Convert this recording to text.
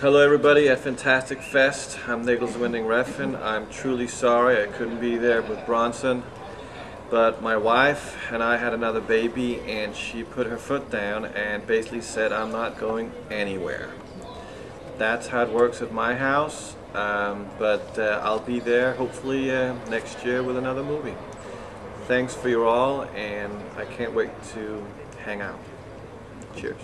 Hello everybody at Fantastic Fest. I'm Nicolas Winding Refn. I'm truly sorry I couldn't be there with Bronson. But my wife and I had another baby and she put her foot down and basically said I'm not going anywhere. That's how it works at my house. Um, but uh, I'll be there hopefully uh, next year with another movie. Thanks for your all and I can't wait to hang out. Cheers.